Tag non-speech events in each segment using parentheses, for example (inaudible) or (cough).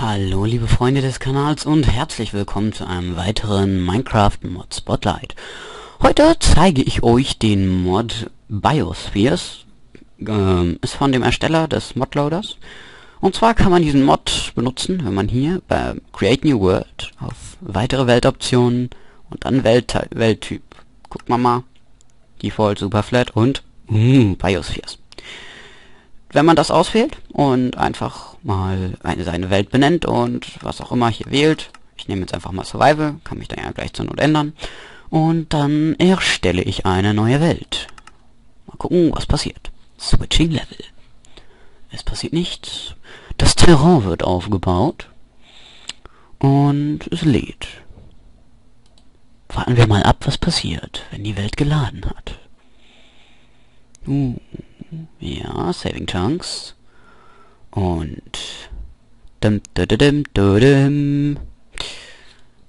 Hallo liebe Freunde des Kanals und herzlich willkommen zu einem weiteren Minecraft Mod Spotlight. Heute zeige ich euch den Mod Biospheres, ähm, ist von dem Ersteller des Modloaders. Und zwar kann man diesen Mod benutzen, wenn man hier bei Create New World auf weitere Weltoptionen und dann Welt Welttyp. Guckt man mal, Default Superflat und uh, Biospheres wenn man das auswählt und einfach mal eine, seine Welt benennt und was auch immer hier wählt, ich nehme jetzt einfach mal Survival, kann mich dann ja gleich zur Not ändern, und dann erstelle ich eine neue Welt. Mal gucken, was passiert. Switching Level. Es passiert nichts. Das Terrain wird aufgebaut und es lädt. Warten wir mal ab, was passiert, wenn die Welt geladen hat. Uh. Ja, Saving Chunks. Und... Dum, dum, dum,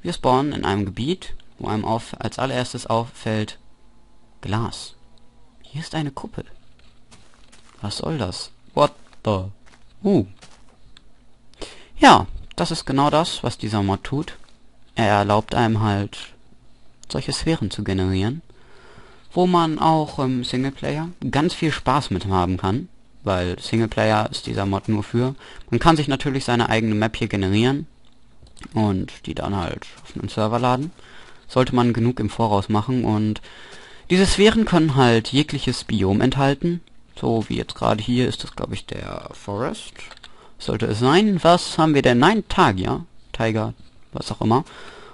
Wir spawnen in einem Gebiet, wo einem auf, als allererstes auffällt Glas. Hier ist eine Kuppel. Was soll das? What the? Uh. Ja, das ist genau das, was dieser Mod tut. Er erlaubt einem halt, solche Sphären zu generieren wo man auch im Singleplayer ganz viel Spaß mit haben kann, weil Singleplayer ist dieser Mod nur für. Man kann sich natürlich seine eigene Map hier generieren und die dann halt auf einen Server laden. Sollte man genug im Voraus machen und diese Sphären können halt jegliches Biom enthalten. So wie jetzt gerade hier ist das glaube ich der Forest. Sollte es sein. Was haben wir denn? Nein, Tagia. Tiger, was auch immer.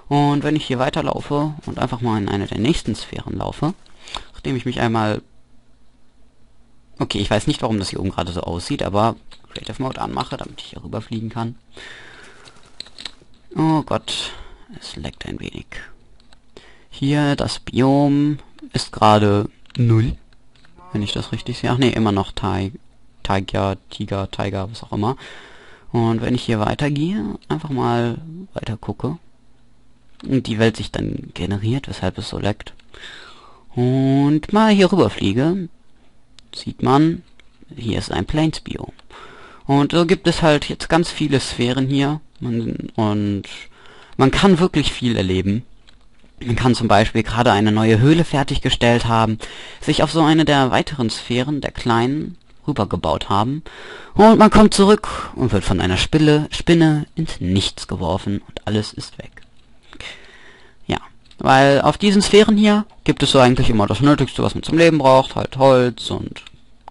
Und wenn ich hier weiterlaufe und einfach mal in eine der nächsten Sphären laufe, nachdem ich mich einmal... Okay, ich weiß nicht, warum das hier oben gerade so aussieht, aber Creative Mode anmache, damit ich hier rüberfliegen kann. Oh Gott, es leckt ein wenig. Hier, das Biom ist gerade null. Wenn ich das richtig sehe. Ach nee, immer noch Tiger, Tiger, Tiger, was auch immer. Und wenn ich hier weitergehe, einfach mal weiter gucke und die Welt sich dann generiert, weshalb es so leckt, und mal hier rüber fliege, sieht man, hier ist ein Plains Biom. Und so gibt es halt jetzt ganz viele Sphären hier und man kann wirklich viel erleben. Man kann zum Beispiel gerade eine neue Höhle fertiggestellt haben, sich auf so eine der weiteren Sphären, der kleinen, rübergebaut haben. Und man kommt zurück und wird von einer Spille, Spinne ins Nichts geworfen und alles ist weg. Weil auf diesen Sphären hier gibt es so eigentlich immer das Nötigste, was man zum Leben braucht, halt Holz und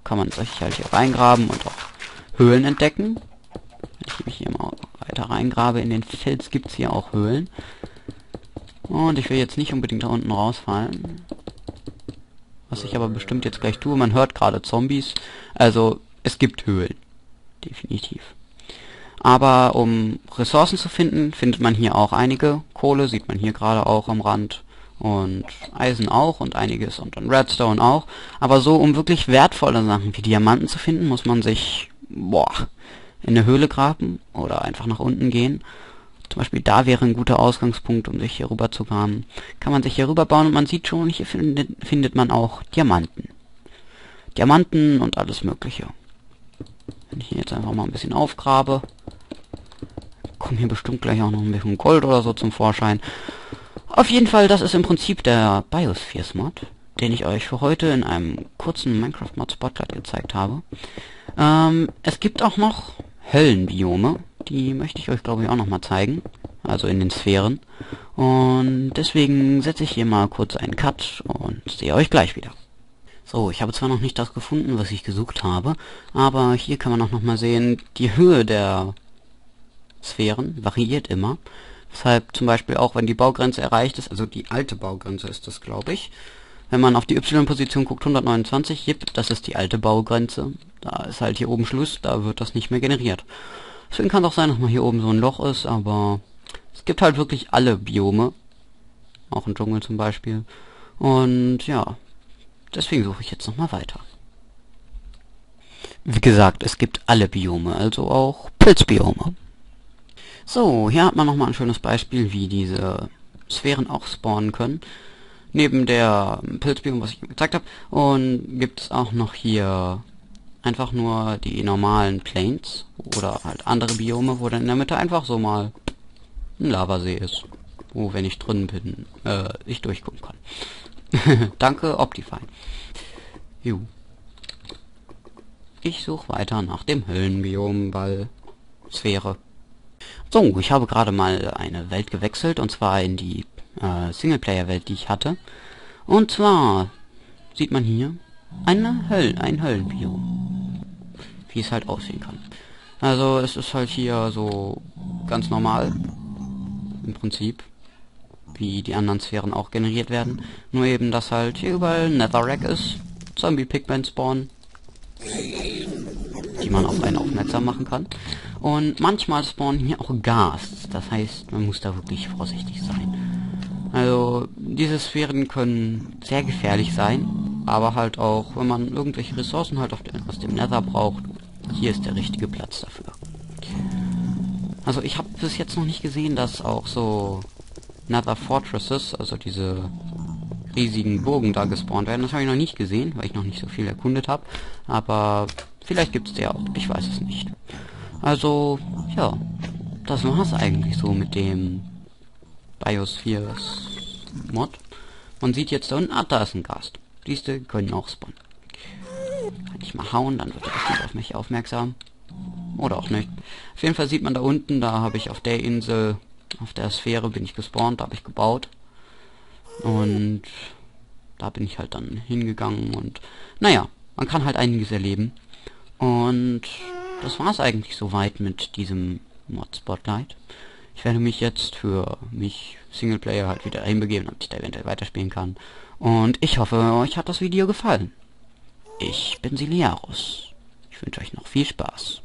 kann man sich halt hier reingraben und auch Höhlen entdecken. Wenn ich mich hier mal weiter reingrabe in den Fels, gibt es hier auch Höhlen. Und ich will jetzt nicht unbedingt da unten rausfallen. Was ich aber bestimmt jetzt gleich tue. Man hört gerade Zombies. Also es gibt Höhlen. Definitiv. Aber um Ressourcen zu finden, findet man hier auch einige. Kohle sieht man hier gerade auch am Rand. Und Eisen auch und einiges und dann Redstone auch. Aber so, um wirklich wertvolle Sachen wie Diamanten zu finden, muss man sich, boah, in eine Höhle graben oder einfach nach unten gehen. Zum Beispiel da wäre ein guter Ausgangspunkt, um sich hier rüber zu graben. Kann man sich hier rüber bauen und man sieht schon, hier findet, findet man auch Diamanten. Diamanten und alles mögliche. Wenn ich hier jetzt einfach mal ein bisschen aufgrabe, kommen hier bestimmt gleich auch noch ein bisschen Gold oder so zum Vorschein. Auf jeden Fall, das ist im Prinzip der Biospheres Mod, den ich euch für heute in einem kurzen Minecraft Mod Spotlight gezeigt habe. Ähm, es gibt auch noch Höllenbiome, die möchte ich euch glaube ich auch noch mal zeigen, also in den Sphären. Und deswegen setze ich hier mal kurz einen Cut und sehe euch gleich wieder. So, ich habe zwar noch nicht das gefunden, was ich gesucht habe, aber hier kann man auch noch mal sehen, die Höhe der Sphären variiert immer. Weshalb zum Beispiel auch, wenn die Baugrenze erreicht ist, also die alte Baugrenze ist das, glaube ich. Wenn man auf die Y-Position guckt, 129, jip, das ist die alte Baugrenze. Da ist halt hier oben Schluss, da wird das nicht mehr generiert. Deswegen kann es auch sein, dass mal hier oben so ein Loch ist, aber es gibt halt wirklich alle Biome. Auch im Dschungel zum Beispiel. Und ja, deswegen suche ich jetzt nochmal weiter. Wie gesagt, es gibt alle Biome, also auch Pilzbiome. So, hier hat man nochmal ein schönes Beispiel, wie diese Sphären auch spawnen können. Neben der Pilzbiom, was ich gezeigt habe. Und gibt es auch noch hier einfach nur die normalen Plains oder halt andere Biome, wo dann in der Mitte einfach so mal ein Lavasee ist. Wo, wenn ich drin bin, äh, ich durchgucken kann. (laughs) Danke, Optifine. Ju. Ich suche weiter nach dem Höllenbiom, weil Sphäre. So, ich habe gerade mal eine Welt gewechselt, und zwar in die äh, Singleplayer-Welt, die ich hatte. Und zwar sieht man hier eine Höll ein Höllenbiom. Wie es halt aussehen kann. Also es ist halt hier so ganz normal. Im Prinzip. Wie die anderen Sphären auch generiert werden. Nur eben, dass halt hier überall Netherrack ist. Zombie-Pigment spawnen. Die man auf einen aufmerksam machen kann. Und manchmal spawnen hier auch Gas. Das heißt, man muss da wirklich vorsichtig sein. Also, diese Sphären können sehr gefährlich sein, aber halt auch, wenn man irgendwelche Ressourcen halt den, aus dem Nether braucht, hier ist der richtige Platz dafür. Also ich habe bis jetzt noch nicht gesehen, dass auch so Nether Fortresses, also diese riesigen Burgen da gespawnt werden. Das habe ich noch nicht gesehen, weil ich noch nicht so viel erkundet habe. Aber vielleicht gibt es der auch. Ich weiß es nicht. Also, ja. Das war's eigentlich so mit dem Biospheres Mod. Man sieht jetzt da unten, ah, da ist ein Gast. Diese können auch spawnen. Kann ich mal hauen, dann wird er bestimmt auf mich aufmerksam. Oder auch nicht. Auf jeden Fall sieht man da unten, da habe ich auf der Insel, auf der Sphäre bin ich gespawnt, da habe ich gebaut. Und da bin ich halt dann hingegangen und naja, man kann halt einiges erleben. Und das war es eigentlich soweit mit diesem Mod Spotlight. Ich werde mich jetzt für mich Singleplayer halt wieder hinbegeben, damit ich da eventuell weiterspielen kann. Und ich hoffe, euch hat das Video gefallen. Ich bin Siliarus. Ich wünsche euch noch viel Spaß.